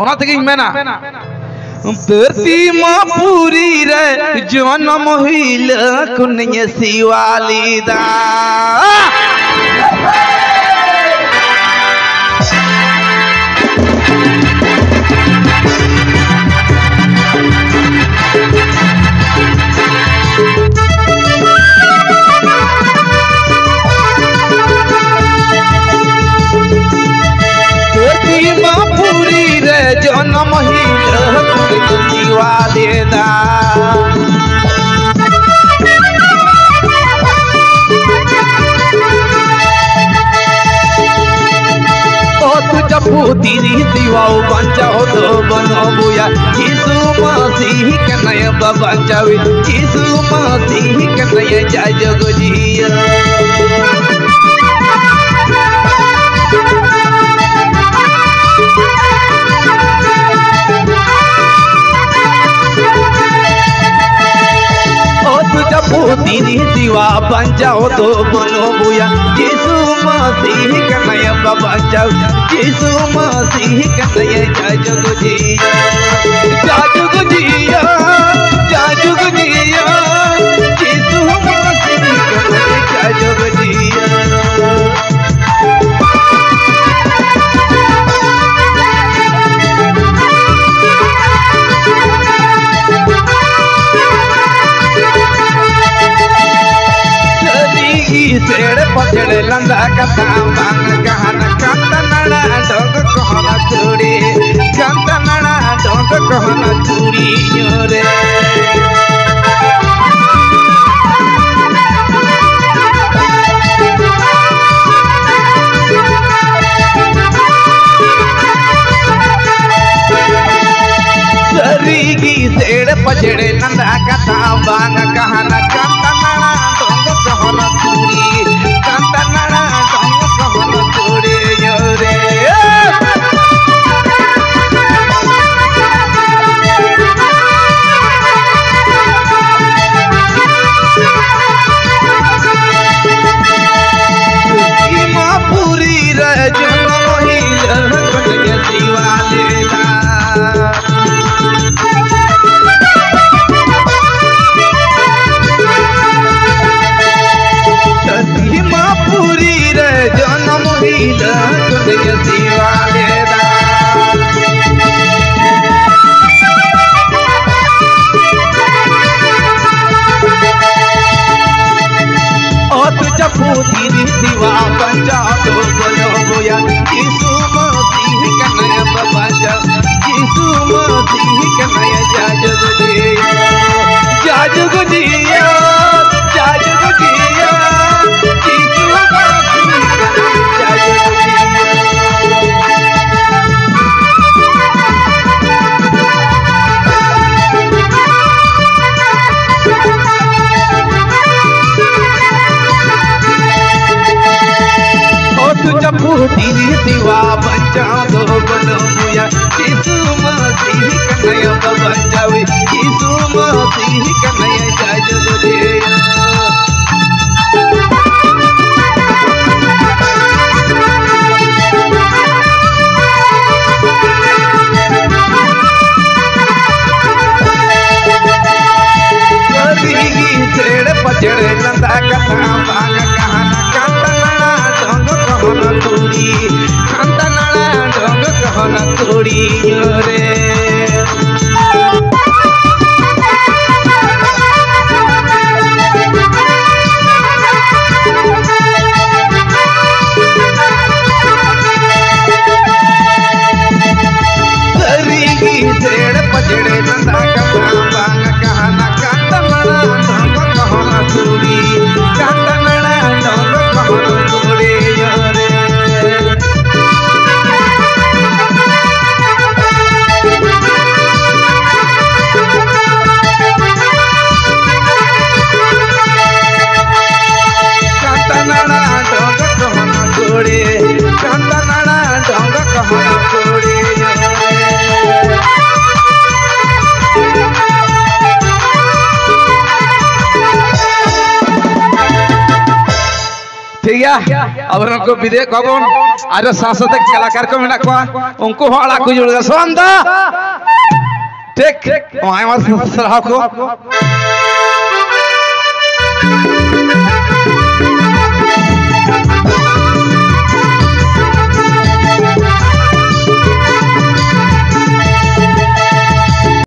ओना प्रतिमा पूरी रे जन्म हिल कुनिय शिवाली दा। कुन्य शिवाली दा ओ तुझा पूतीरी दिवाओ बचाओ तो बनो बुया यीशु मसीह के नय बचावे यीशु मसीह के नय जय जग तुझा पूतीरी दिवा बचाओ तो बनो बुया यीशु मसीह के नय बचाओ यीशु मसीह के नय जय जग पचड़ लंदा कथा कहन कंत नड़ा डोग कहन चूड़ी कंत नड़ा डोग कहन चूड़ी रे पचड़े नंदा कथा बान कन्या तुझा पूती दिवा बचा तो बोलो बोया यीशु मसीह का नया बचा यीशु नया जाजग ছড়িয়ে রে ᱜᱮᱭᱟ ᱟᱵᱚ ᱩᱱᱠᱩ ᱵᱤᱫᱮ ᱠᱚᱵᱚᱱ ᱟᱨ ᱥᱟᱶᱥᱟᱛᱮ ᱠᱟᱞᱟᱠᱟᱨ ᱠᱚ ᱢᱮᱱᱟᱜ ᱠᱚᱣᱟ ᱩᱱᱠᱩ ᱦᱚᱸ ᱟᱲᱟᱜ ᱠᱚ ᱡᱩᱲᱜᱟ ᱥᱚᱱᱫᱟ ᱴᱷᱤᱠ ᱟᱭᱢᱟ ᱥᱟᱨᱦᱟᱣ ᱠᱚ